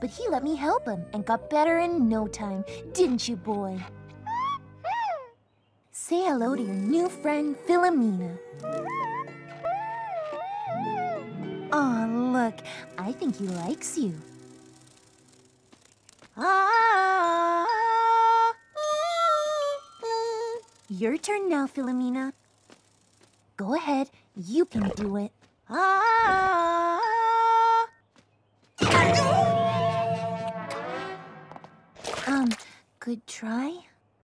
but he let me help him and got better in no time, didn't you, boy? Say hello to your new friend, Philomena. Aw, look, I think he likes you. Ah! Your turn now, Philomena. Go ahead, you can do it. Ah! Um, good try?